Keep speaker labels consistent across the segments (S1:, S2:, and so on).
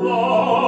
S1: love.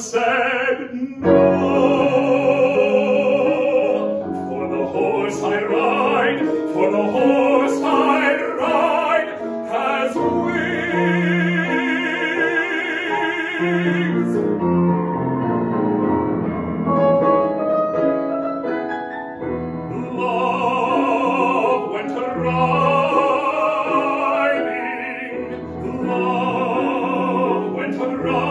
S1: said no. For the horse I ride, for the horse I ride has wings. Love went riding, love went riding.